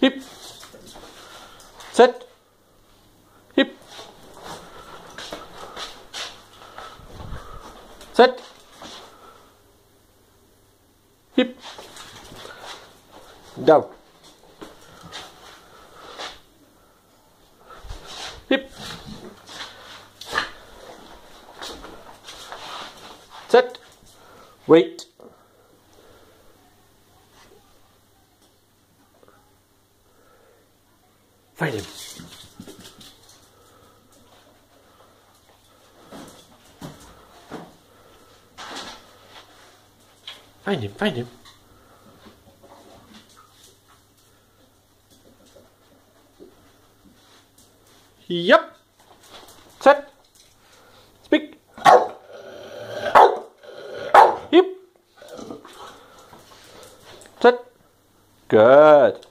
Hip. set, Hip. set, Hip. Down. Hip. set, Wait. Find him. Find him, find him. Yep. Set. Speak. Yep. Set. Good.